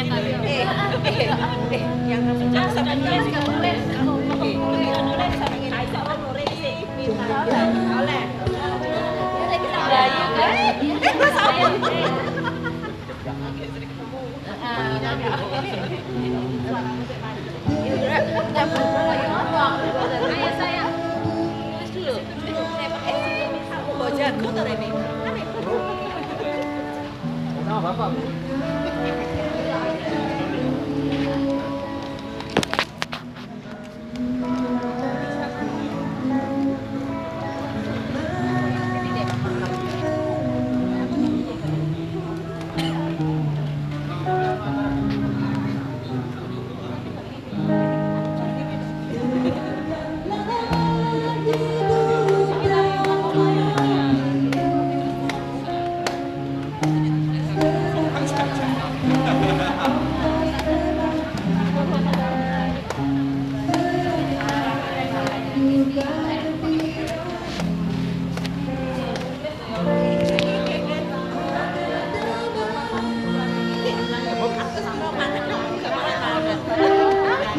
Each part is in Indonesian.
yang kali eh eh yang sampai boleh kalau boleh boleh sampai naik sama boleh sih minta boleh boleh kita belayu kan eh gue sama Ayah saya, tulis dulu. Aku bawa jago tuh ini. Nama bapak.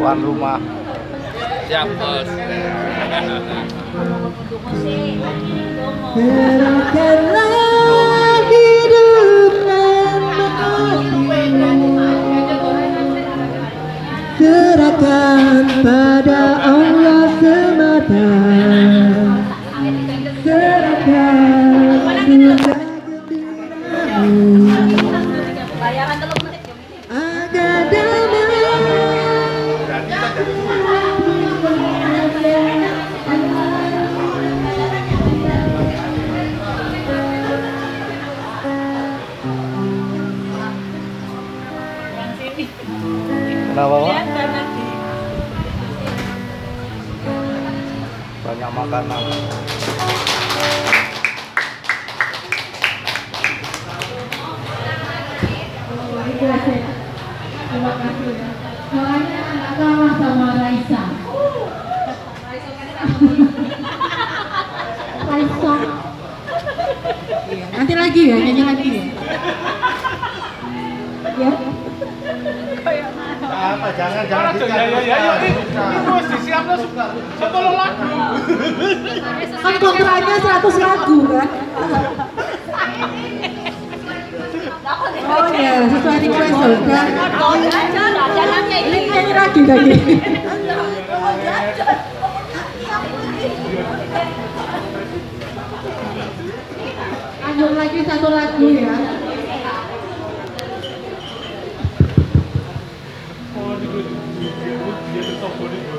Tuan rumah. Siap, Bos. Serahkanlah Kenapa Pak? Banyak makanan. Terima kasih. Soalnya anak kalah sama Raisa. Raisa. Nanti lagi ya, nyanyi lagi. Ya. Apa? Jangan jangan Ya, ya, ya, ya, ini wis disiapno sepuluh lagu. Kan kontraknya 100 lagu kan? Oh iya, sesuai request kan? Ini nyanyi lagi tadi. Lanjut lagi satu lagu ya.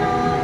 love.